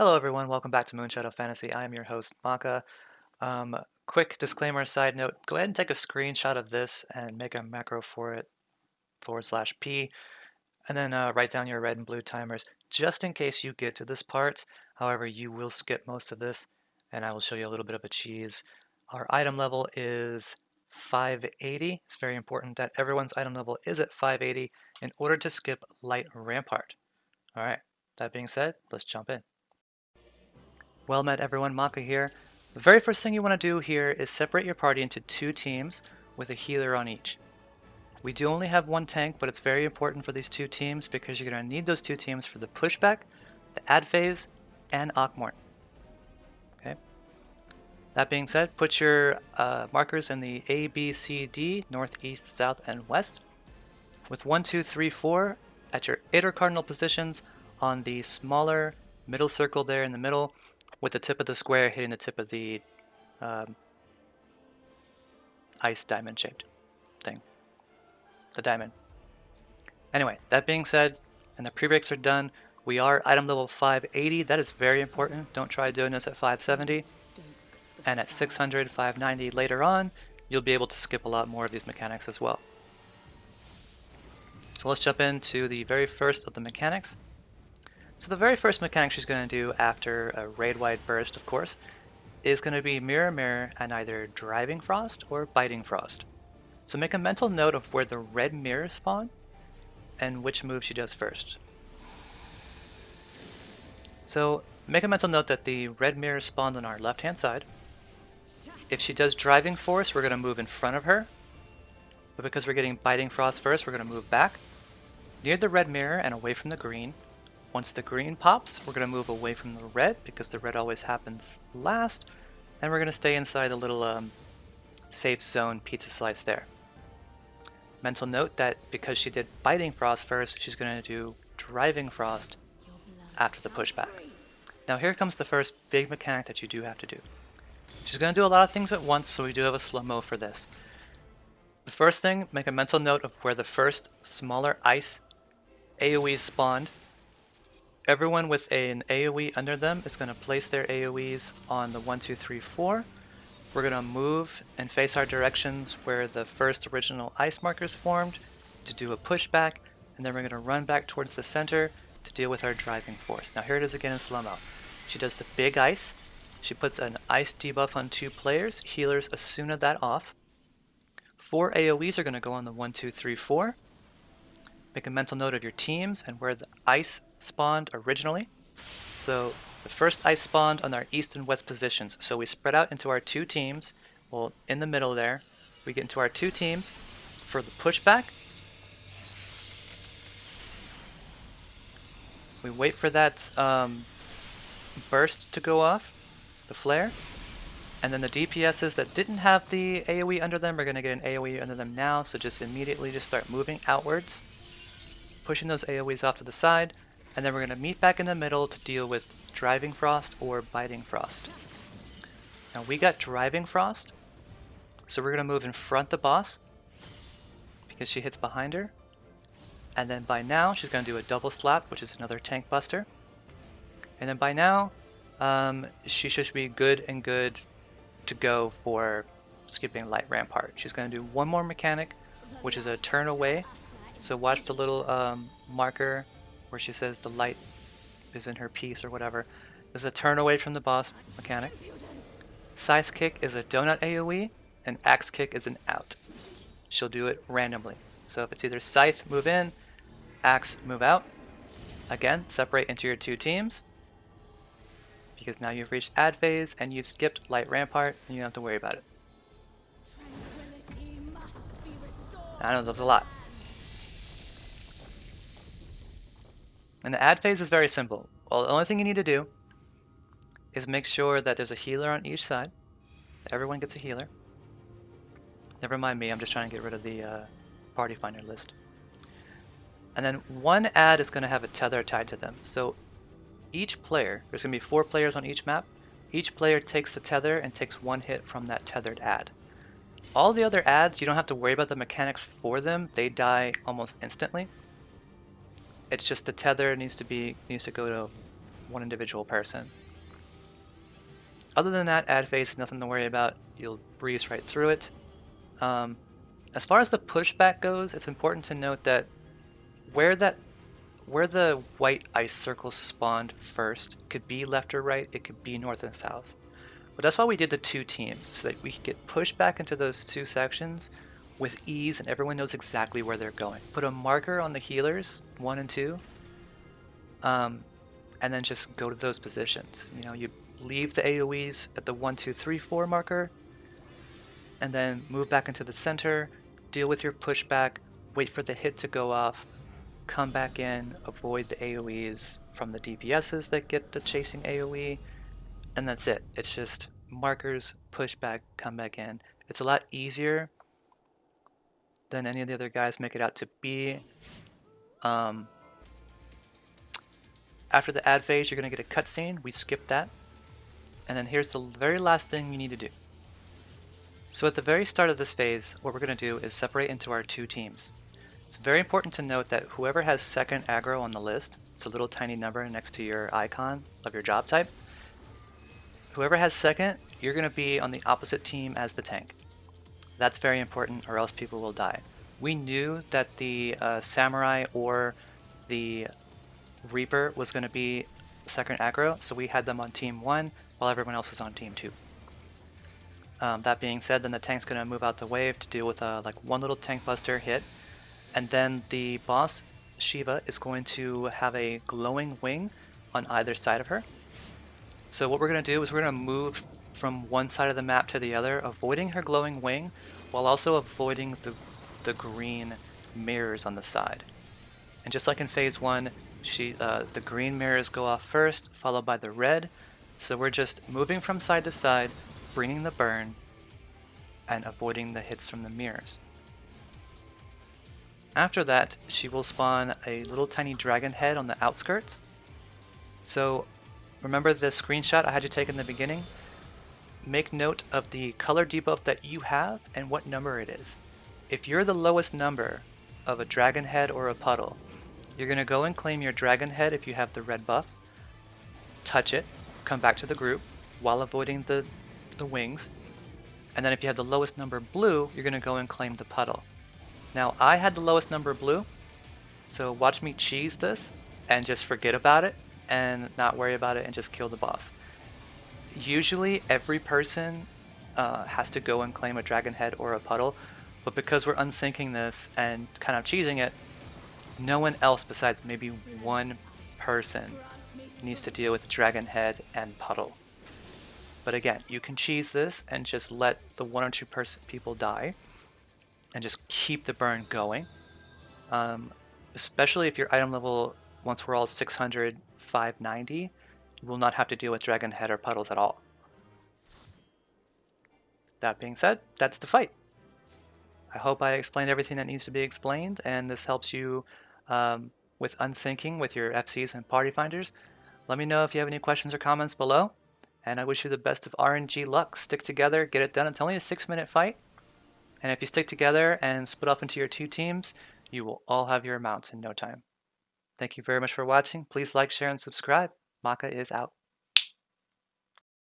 Hello everyone, welcome back to Moonshadow Fantasy. I am your host, Maka. Um, quick disclaimer side note, go ahead and take a screenshot of this and make a macro for it, forward slash P, and then uh, write down your red and blue timers, just in case you get to this part. However, you will skip most of this, and I will show you a little bit of a cheese. Our item level is 580. It's very important that everyone's item level is at 580 in order to skip Light Rampart. Alright, that being said, let's jump in. Well met everyone, Maka here. The very first thing you want to do here is separate your party into two teams with a healer on each. We do only have one tank, but it's very important for these two teams because you're going to need those two teams for the pushback, the ad phase, and Akh Morn. Okay. That being said, put your uh, markers in the A, B, C, D, north, east, south, and west. With 1, 2, 3, 4 at your inner cardinal positions on the smaller middle circle there in the middle, with the tip of the square hitting the tip of the um, ice diamond shaped thing. The diamond. Anyway, that being said, and the pre-breaks are done, we are item level 580. That is very important. Don't try doing this at 570. And at 600, 590 later on, you'll be able to skip a lot more of these mechanics as well. So let's jump into the very first of the mechanics, so the very first mechanic she's going to do after a raid-wide burst, of course, is going to be Mirror Mirror and either Driving Frost or Biting Frost. So make a mental note of where the red mirrors spawn and which move she does first. So make a mental note that the red mirror spawns on our left hand side. If she does Driving Frost, we're going to move in front of her. But because we're getting Biting Frost first, we're going to move back. Near the red mirror and away from the green, once the green pops, we're going to move away from the red because the red always happens last. And we're going to stay inside the little um, safe zone pizza slice there. Mental note that because she did Biting Frost first, she's going to do Driving Frost after the pushback. Now here comes the first big mechanic that you do have to do. She's going to do a lot of things at once, so we do have a slow-mo for this. The first thing, make a mental note of where the first smaller ice AoEs spawned Everyone with an AoE under them is going to place their AoEs on the 1, 2, 3, 4. We're going to move and face our directions where the first original ice markers formed to do a pushback, and then we're going to run back towards the center to deal with our driving frost. Now here it is again in slow-mo. She does the big ice. She puts an ice debuff on two players. Healers Esuna that off. Four AoEs are going to go on the 1, 2, 3, 4. Make a mental note of your teams and where the ice spawned originally. So the first ice spawned on our east and west positions. So we spread out into our two teams. Well, in the middle there, we get into our two teams for the pushback. We wait for that um, burst to go off, the flare. And then the DPSs that didn't have the AoE under them are going to get an AoE under them now. So just immediately just start moving outwards, pushing those AoEs off to the side. And then we're going to meet back in the middle to deal with Driving Frost or Biting Frost. Now we got Driving Frost, so we're going to move in front the boss because she hits behind her. And then by now she's going to do a double slap, which is another tank buster. And then by now, um, she should be good and good to go for skipping Light Rampart. She's going to do one more mechanic, which is a turn away. So watch the little um, marker where she says the light is in her piece or whatever. Is a turn away from the boss mechanic. Scythe kick is a donut AoE, and axe kick is an out. She'll do it randomly. So if it's either scythe, move in, axe, move out. Again, separate into your two teams. Because now you've reached ad phase and you've skipped light rampart and you don't have to worry about it. I know there's a lot. And the ad phase is very simple. Well, the only thing you need to do is make sure that there's a healer on each side. Everyone gets a healer. Never mind me, I'm just trying to get rid of the uh, party finder list. And then one ad is going to have a tether tied to them. So each player, there's going to be four players on each map. Each player takes the tether and takes one hit from that tethered ad. All the other ads, you don't have to worry about the mechanics for them. They die almost instantly. It's just the tether needs to be needs to go to one individual person. Other than that, ad phase, nothing to worry about. You'll breeze right through it. Um, as far as the pushback goes, it's important to note that where that where the white ice circles spawned first could be left or right, it could be north and south. But that's why we did the two teams, so that we could get pushed back into those two sections with ease and everyone knows exactly where they're going. Put a marker on the healers, one and two, um, and then just go to those positions. You know, you leave the AoEs at the one, two, three, four marker, and then move back into the center, deal with your pushback, wait for the hit to go off, come back in, avoid the AoEs from the DPSs that get the chasing AoE, and that's it. It's just markers, pushback, come back in. It's a lot easier than any of the other guys make it out to be. Um, after the ad phase, you're going to get a cutscene. We skip that. And then here's the very last thing you need to do. So at the very start of this phase, what we're going to do is separate into our two teams. It's very important to note that whoever has second aggro on the list, it's a little tiny number next to your icon of your job type, whoever has second, you're going to be on the opposite team as the tank. That's very important or else people will die. We knew that the uh, Samurai or the Reaper was going to be second aggro, so we had them on team 1 while everyone else was on team 2. Um, that being said, then the tank's going to move out the wave to deal with a, like one little tank buster hit and then the boss, Shiva, is going to have a glowing wing on either side of her. So what we're going to do is we're going to move from one side of the map to the other, avoiding her glowing wing, while also avoiding the, the green mirrors on the side. And just like in phase one, she, uh, the green mirrors go off first, followed by the red. So we're just moving from side to side, bringing the burn, and avoiding the hits from the mirrors. After that, she will spawn a little tiny dragon head on the outskirts. So remember the screenshot I had you take in the beginning? Make note of the color debuff that you have and what number it is. If you're the lowest number of a dragon head or a puddle, you're going to go and claim your dragon head if you have the red buff, touch it, come back to the group while avoiding the, the wings, and then if you have the lowest number blue, you're going to go and claim the puddle. Now, I had the lowest number blue, so watch me cheese this and just forget about it and not worry about it and just kill the boss. Usually, every person uh, has to go and claim a dragon head or a puddle, but because we're unsyncing this and kind of cheesing it, no one else besides maybe one person needs to deal with dragon head and puddle. But again, you can cheese this and just let the one or two people die and just keep the burn going. Um, especially if your item level, once we're all 600, 590, you will not have to deal with Dragon Head or Puddles at all. That being said, that's the fight. I hope I explained everything that needs to be explained, and this helps you um, with unsyncing with your FCs and party finders. Let me know if you have any questions or comments below, and I wish you the best of RNG luck. Stick together, get it done. It's only a six minute fight, and if you stick together and split off into your two teams, you will all have your amounts in no time. Thank you very much for watching. Please like, share, and subscribe. Maka is out.